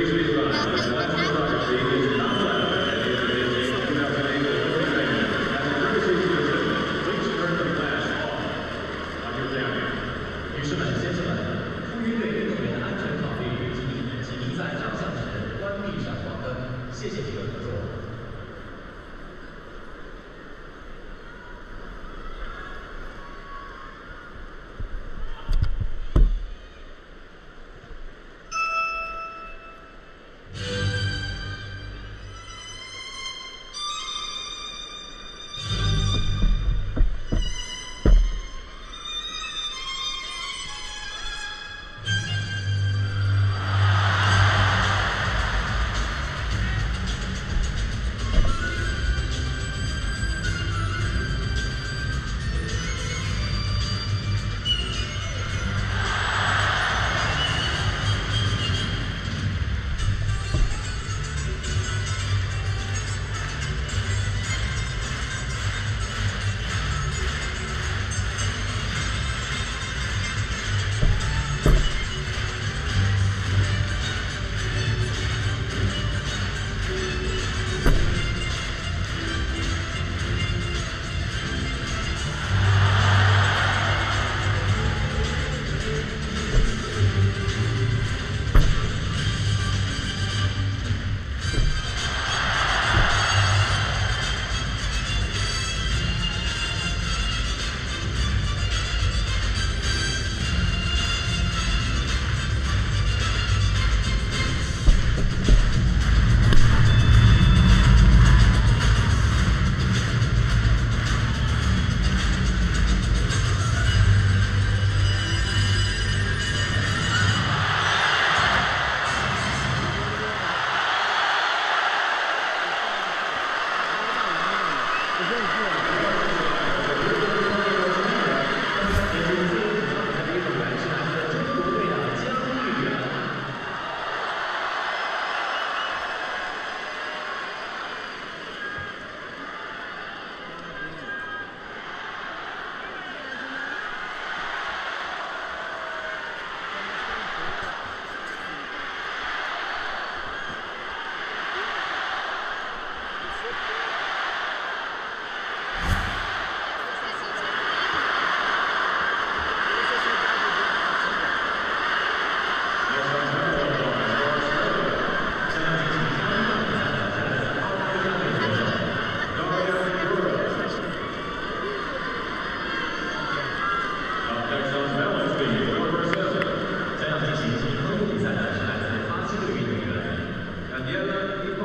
这是一个很合适不到脚的一个搭转 Thank you. America.